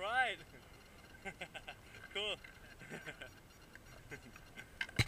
right. cool.